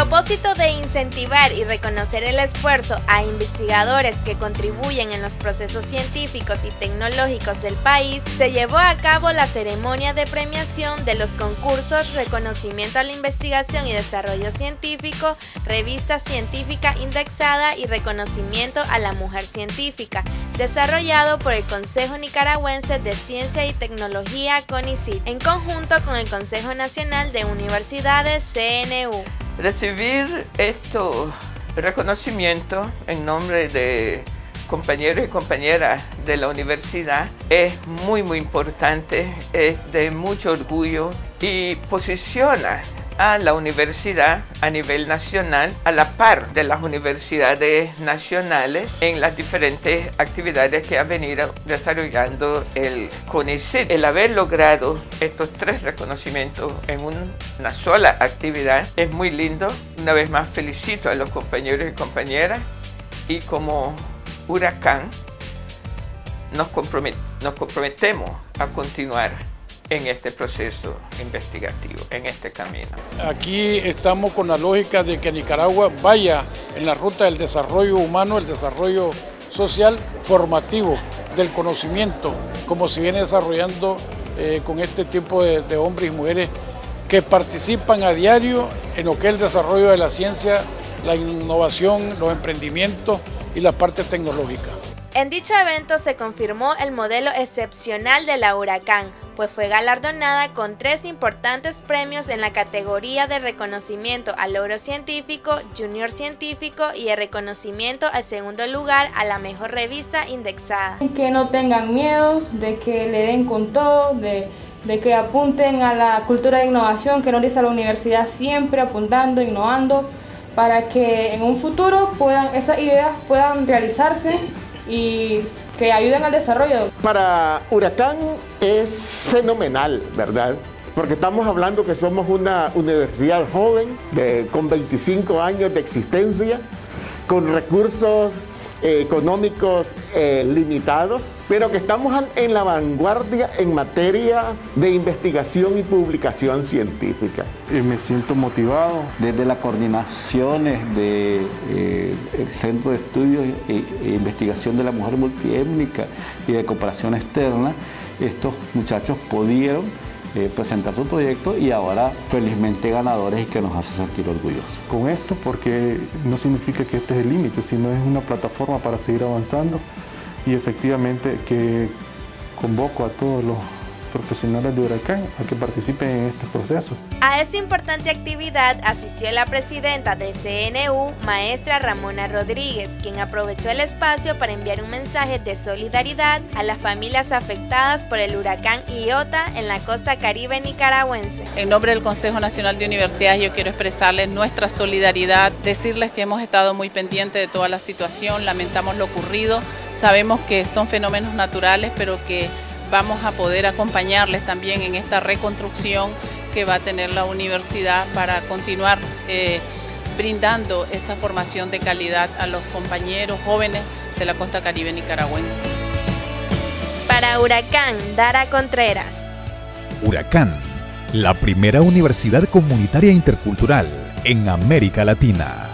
propósito de incentivar y reconocer el esfuerzo a investigadores que contribuyen en los procesos científicos y tecnológicos del país, se llevó a cabo la ceremonia de premiación de los concursos Reconocimiento a la Investigación y Desarrollo Científico, Revista Científica Indexada y Reconocimiento a la Mujer Científica, desarrollado por el Consejo Nicaragüense de Ciencia y Tecnología CONICIT, en conjunto con el Consejo Nacional de Universidades CNU. Recibir estos reconocimientos en nombre de compañeros y compañeras de la universidad es muy muy importante, es de mucho orgullo y posiciona a la universidad a nivel nacional a la par de las universidades nacionales en las diferentes actividades que ha venido desarrollando el CONICET. El haber logrado estos tres reconocimientos en una sola actividad es muy lindo. Una vez más felicito a los compañeros y compañeras y como huracán nos, nos comprometemos a continuar en este proceso investigativo, en este camino. Aquí estamos con la lógica de que Nicaragua vaya en la ruta del desarrollo humano, el desarrollo social formativo, del conocimiento, como se viene desarrollando eh, con este tipo de, de hombres y mujeres que participan a diario en lo que es el desarrollo de la ciencia, la innovación, los emprendimientos y la parte tecnológica. En dicho evento se confirmó el modelo excepcional de la Huracán, pues fue galardonada con tres importantes premios en la categoría de reconocimiento al logro científico, junior científico y el reconocimiento al segundo lugar a la mejor revista indexada. Que no tengan miedo, de que le den con todo, de, que apunten a la cultura de innovación que nos dice la universidad siempre apuntando, innovando, para que en un futuro puedan, esas ideas puedan realizarse y que ayuden al desarrollo. Para Huracán es fenomenal, ¿verdad? Porque estamos hablando que somos una universidad joven, con 25 años de existencia, con recursos económicos eh, limitados, pero que estamos en la vanguardia en materia de investigación y publicación científica. me siento motivado. Desde las coordinaciones del de, eh, Centro de Estudios e, e Investigación de la Mujer Multiétnica y de Cooperación Externa, estos muchachos pudieron eh, presentar su proyecto y ahora felizmente ganadores y que nos hace sentir orgullosos. Con esto porque no significa que este es el límite, sino es una plataforma para seguir avanzando y efectivamente que convoco a todos los profesionales de Huracán a que participen en este proceso. A esta importante actividad asistió la presidenta del CNU, maestra Ramona Rodríguez, quien aprovechó el espacio para enviar un mensaje de solidaridad a las familias afectadas por el huracán Iota en la costa caribe nicaragüense. En nombre del Consejo Nacional de Universidades yo quiero expresarles nuestra solidaridad, decirles que hemos estado muy pendientes de toda la situación, lamentamos lo ocurrido, sabemos que son fenómenos naturales, pero que vamos a poder acompañarles también en esta reconstrucción que va a tener la universidad para continuar eh, brindando esa formación de calidad a los compañeros jóvenes de la costa caribe nicaragüense. Para Huracán, Dara Contreras. Huracán, la primera universidad comunitaria intercultural en América Latina.